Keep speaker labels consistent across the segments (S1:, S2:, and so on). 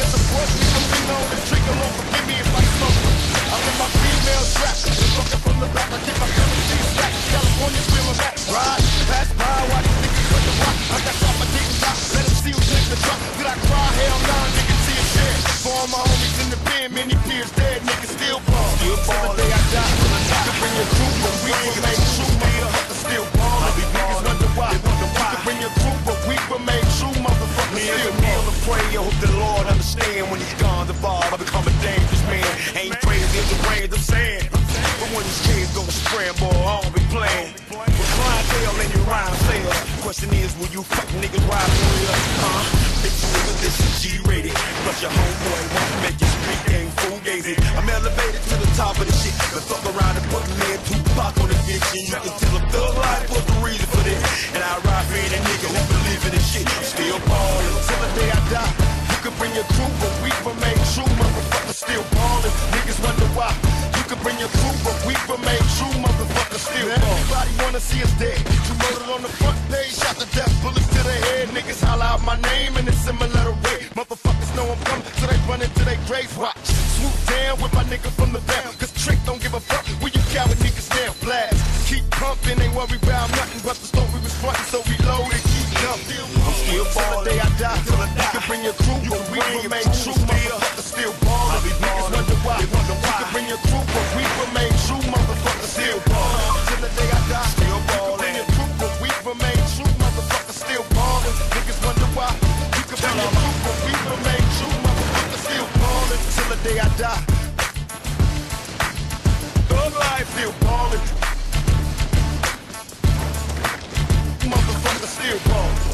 S1: as a brush. Trigger, forgive me if I smoke. I'm in my female strap, fucking from the back. I get my gun and see back. California, where I'm. Ride,
S2: pray, I hope the Lord understand when he's gone to bar, I become a dangerous man. Ain't crazy as the rains of sand. But when these kids go scramble, I don't be playing. With clientele and your rhyme sales. Question is, will you fuck niggas ride for real? Huh? Bitch, nigga, this is G-rated. Plus your homeboy won't make your street game fugazi. I'm elevated to the top of the shit. But fuck around and put me in Tupac on the bitch. And you can tell a thug
S1: bring your crew, but we remain true, motherfucker, still ballin'. Niggas wonder why. You can bring your crew, but we remain true, motherfucker, still ballin'. Everybody wanna see us dead. You wrote it on the front page, shot the death, bullets to the head. Niggas holler out my name in a similar way. Motherfuckers know I'm coming, so they run into their graves. Watch, swoop down with my nigga from the back. Cause Trick don't give a fuck you pumping, ain't worry about nothing but the story was frontin', so we load and keep dumping. I'm still ballin'. Till the day I die, till I die. You can bring your crew, but we remain true, motherfucker, still ballin'. Niggas wonder why. You can bring your crew, but we remain true, motherfucker, still ballin'. Till the day I die,
S2: Still
S1: You can bring your crew, but we remain true, motherfucker, still ballin'. Niggas wonder why. You can bring your crew, but we remain true, motherfucker, still ballin'. Till the day I die. Thug life, still ballin'. Still ballin'.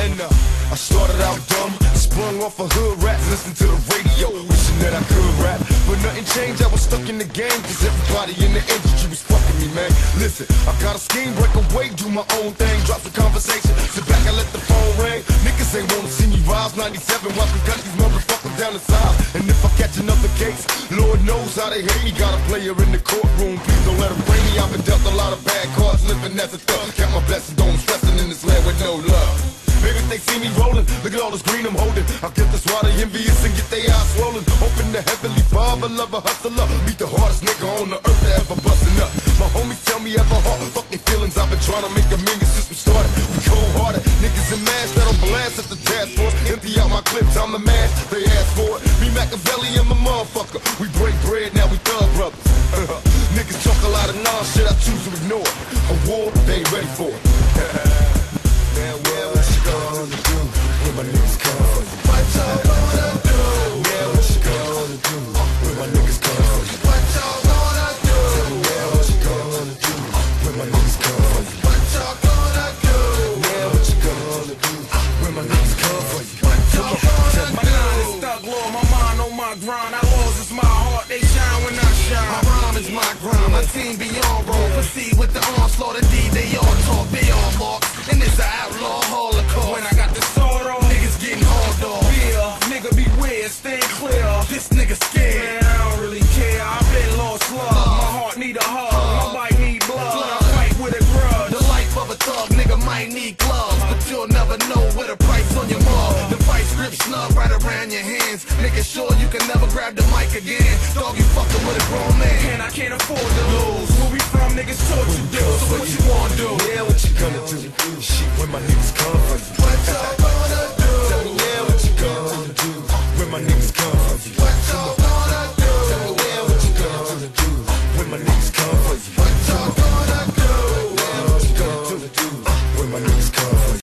S3: And uh, I started out dumb, sprung off a hood rap, listen to the radio, wishing that I could rap. But nothing changed, I was stuck in the game, cause everybody in the industry was fucking me, man. Listen, I got a scheme, break away, do my own thing, drop the conversation, sit back and let the phone ring. Niggas ain't wanna see me rise, 97, watch me cut these motherfuckers down the side. And if I catch another case, Lord knows how they hate me. Got a player in the courtroom, please don't let him bring me. I've been dealt a lot of bad cards, living as a thug. Count my blessings, don't stressing in this land with no love. Maybe they see me rolling, look at all this green I'm holding. I'll get this water envious and get their eyes swollen. Open the heavenly father, love a hustler. Meet the hardest nigga on the earth that ever bustin' up. My homies tell me ever hard, fuck their feelings. I've been trying to make a million since we started. We cold hearted, niggas in masks that don't blast at the task force. Empty out my clips, I'm the man, they ask for it. Me Makaveli and my motherfucker. We break bread, now we thug brothers. niggas talk a lot of non-shit, I choose to ignore. A war, they ain't ready for it. My niggas come for you? My
S4: is thug law, my mind on my grind. Our laws is my heart, they shine when I shine. My rhyme is my grind, my team beyond roll. Proceed with the onslaught, indeed they all talk, they all mark. And it's an outlaw holocaust. When I got the sword on, niggas getting hauled off. Yeah, nigga beware, stand clear. This nigga scared.
S5: Know where the price on your mug. The fight script snug right around your hands, making sure you can never grab the mic again. Dog, you fucking with a grown man.
S4: And I can't afford to lose. Where we from, niggas you do. So what you wanna do?
S3: Yeah, what you gonna do? Shit,